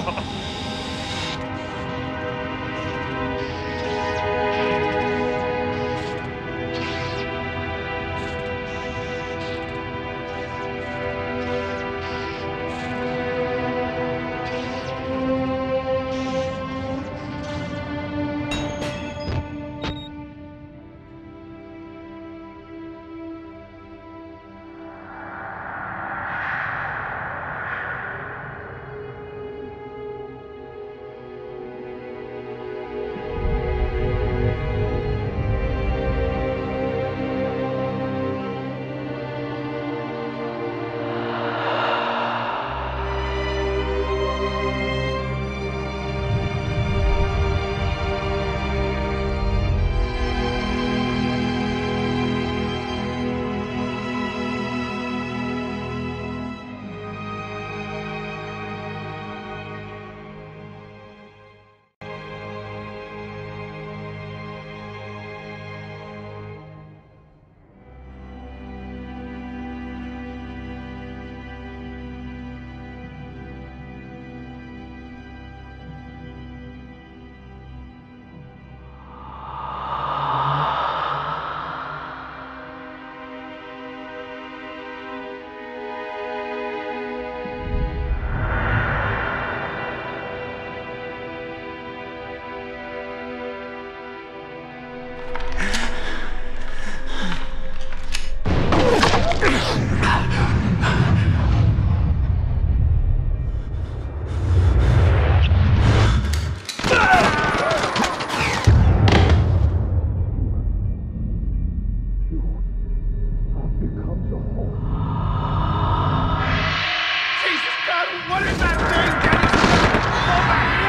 Ha. What is that thing? Get! Go back!